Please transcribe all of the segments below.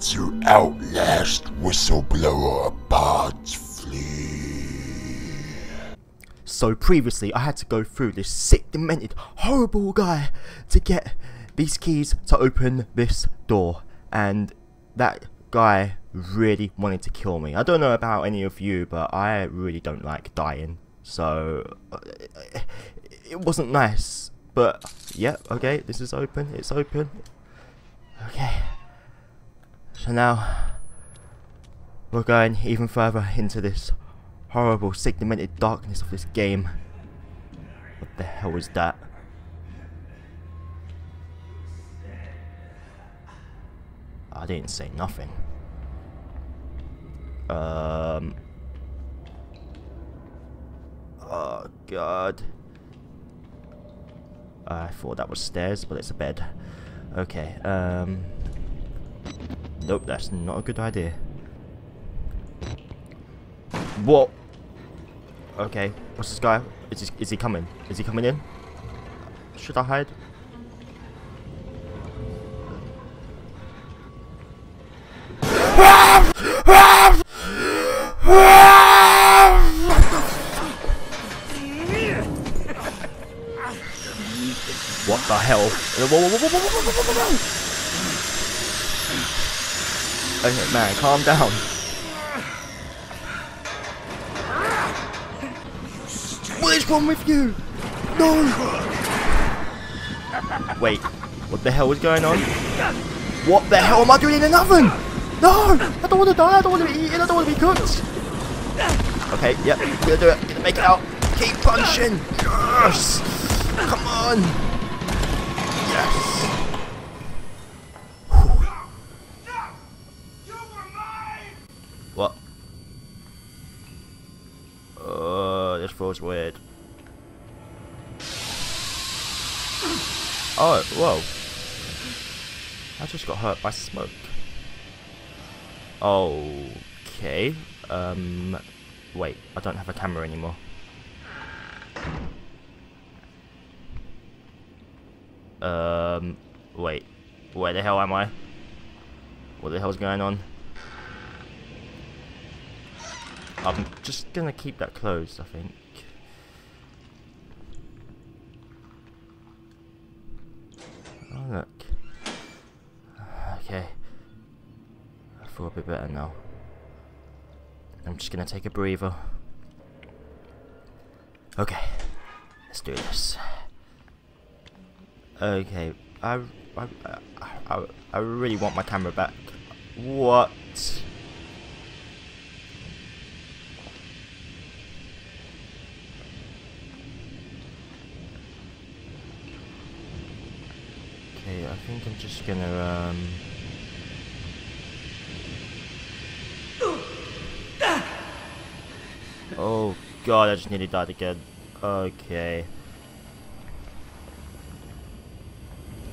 to outlast whistleblower Bards Flea. So previously, I had to go through this sick, demented, horrible guy to get these keys to open this door. And that guy really wanted to kill me. I don't know about any of you, but I really don't like dying. So, uh, it wasn't nice. But, yeah, okay, this is open. It's open. Okay. So now, we're going even further into this horrible, sick, demented darkness of this game. What the hell is that? I didn't say nothing. Um. Oh god. I thought that was stairs, but it's a bed. Okay, um... Nope, that's not a good idea. What? Okay, what's this guy? Is he, is he coming? Is he coming in? Should I hide? What the hell? Whoa, whoa, whoa, whoa, whoa, whoa. Okay, man, calm down. What is wrong with you? No! Wait, what the hell is going on? What the hell am I doing in an oven? No! I don't want to die, I don't want to be eaten, I don't want to be cooked! Okay, yep, gonna do it, gonna make it out. Keep punching! Yes! Come on! Yes! What? Oh, weird. Oh, whoa. I just got hurt by smoke. Okay. Um, wait, I don't have a camera anymore. Um, wait. Where the hell am I? What the hell's going on? I'm just gonna keep that closed, I think. Oh, look. Okay. I feel a bit better now. I'm just gonna take a breather. Okay. Let's do this. Okay. I, I, I, I really want my camera back. What? Okay, I think I'm just gonna, um... Oh god, I just nearly died again. Okay.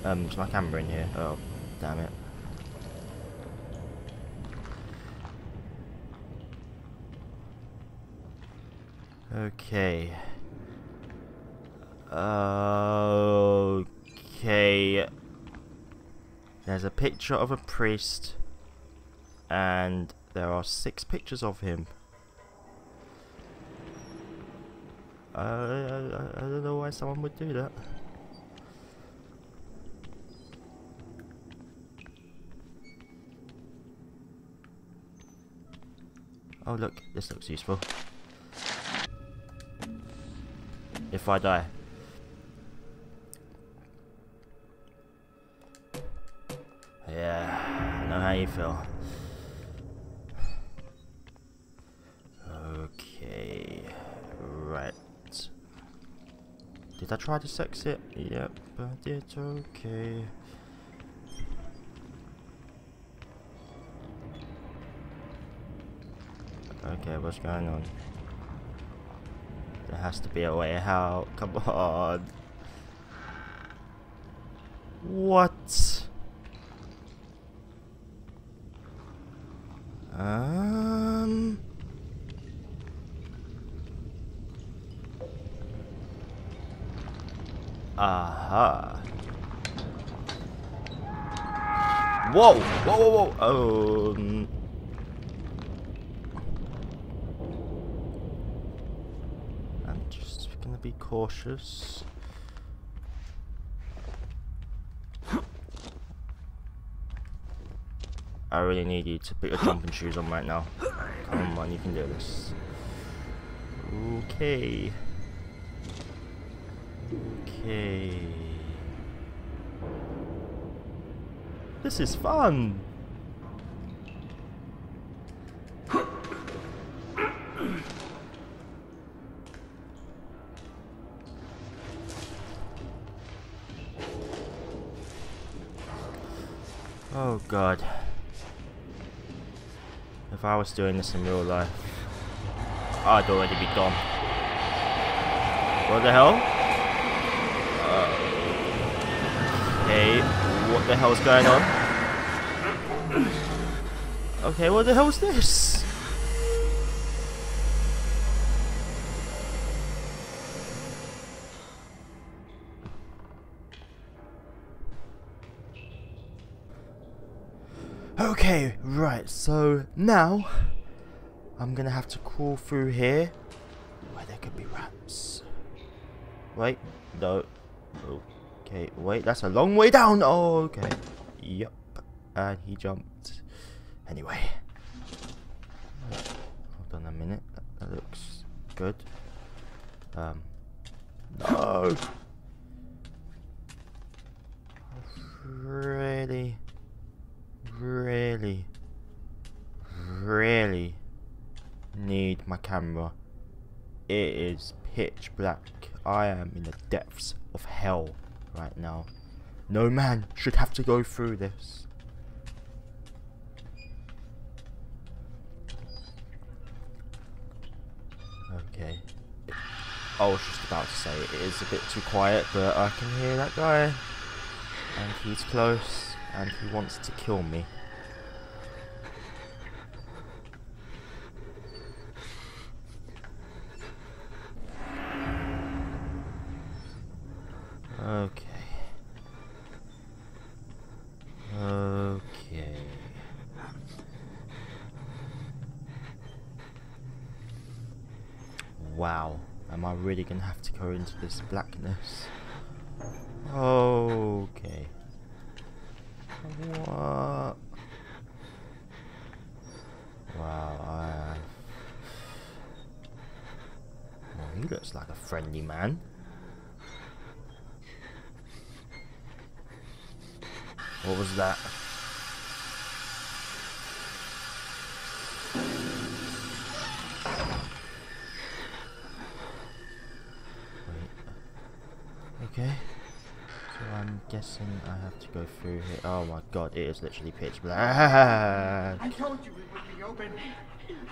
Um, is my camera in here? Oh, damn it. Okay. Okay. There's a picture of a priest, and there are six pictures of him. Uh, I, I don't know why someone would do that. Oh look, this looks useful. If I die. Feel. Okay, right. Did I try to sex it? Yep, I did, okay. Okay, what's going on? There has to be a way out. Come on. What? Um. Aha. Whoa! Whoa, whoa, whoa! Um... I'm just gonna be cautious. I really need you to put your jumping shoes on right now. Come on, you can do this. Okay. Okay. This is fun. Oh god. If I was doing this in real life, I'd already be gone. What the hell? Uh, what the hell's going on? Okay, what the hell's this? Okay, right, so now I'm gonna have to crawl through here where there could be rats. Wait, no. Oh. Okay, wait, that's a long way down. Oh, okay. Yep. And he jumped. Anyway. Hold on a minute. That, that looks good. Um. No! Really? Really? Really? Need my camera. It is pitch black. I am in the depths of hell right now. No man should have to go through this. Okay. I was just about to say it is a bit too quiet, but I can hear that guy. And he's close, and he wants to kill me. Okay. Okay. Wow. Am I really gonna have to go into this blackness? Okay. What? Wow. Well, he looks like a friendly man. What was that? Okay. So I'm guessing I have to go through here. Oh my god, it is literally pitch black. I told you it would be open.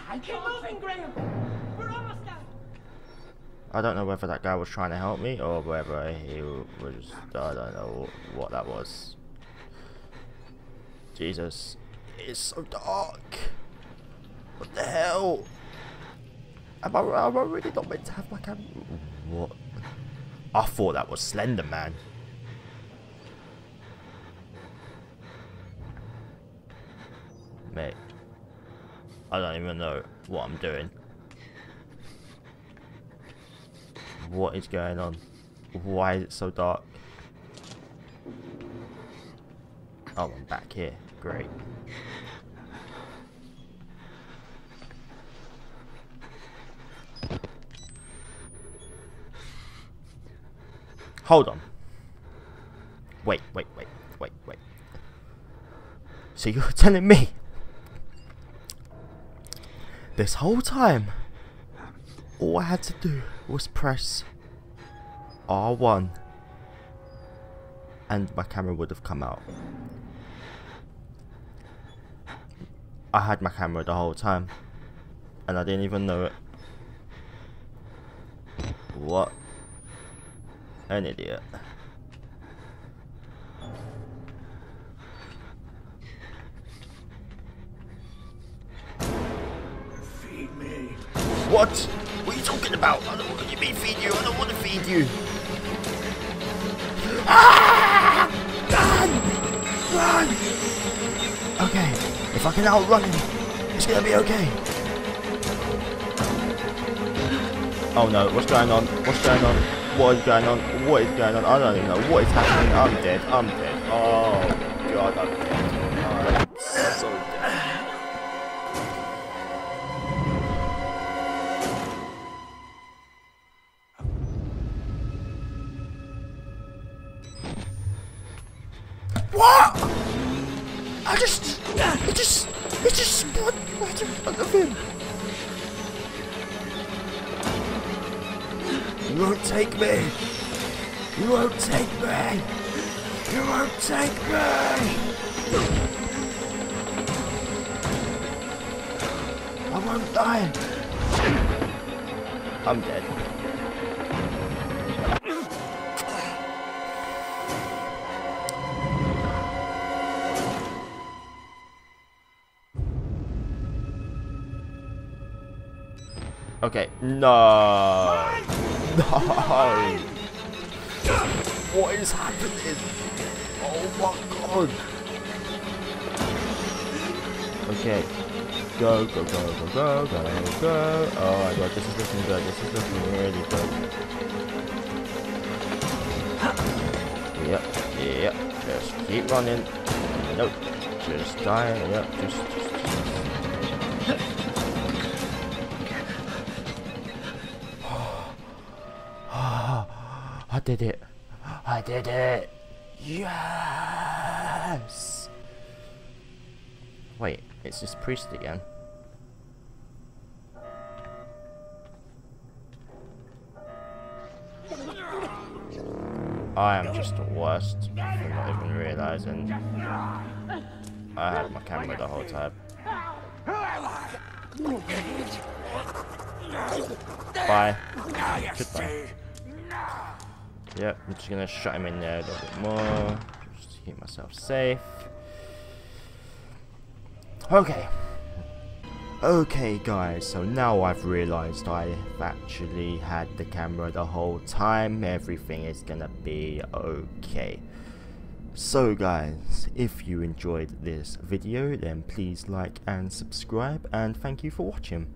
I Keep moving, Graham. We're almost out. I don't know whether that guy was trying to help me or whether he was. I don't know what that was. Jesus. It's so dark. What the hell? Am I, am I really not meant to have my camera? What? I thought that was Slender Man. Mate. I don't even know what I'm doing. What is going on? Why is it so dark? Oh, I'm back here. Great. Hold on. Wait, wait, wait, wait, wait. So you're telling me this whole time all I had to do was press R1 and my camera would have come out. I had my camera the whole time and I didn't even know it. What an idiot. Feed me. What? What are you talking about? I don't do you mean feed you? I don't want to feed you. Ah! Run! Run! Okay, if I can outrun him, it's gonna be okay. Oh no, what's going on? What's going on? What is going on? What is going on? I don't even know what is happening. I'm dead. I'm dead. Oh god, I'm dead. You won't take me. You won't take me. You won't take me. I won't die. I'm dead. Okay, no. No. What is happening? Oh my god. Okay. Go, go, go, go, go, go, go. Oh my god, this is looking good. This is looking really good. Yep, yep. Just keep running. Nope. Just die. Yep, just, just, just. Did it. I did it. Yes. Wait, it's just priest again. I am just the worst for not even realizing I had my camera the whole time. Bye. Goodbye. Yep, I'm just gonna shut him in there a little bit more, just to keep myself safe. Okay. Okay guys, so now I've realised I've actually had the camera the whole time, everything is gonna be okay. So guys, if you enjoyed this video then please like and subscribe and thank you for watching.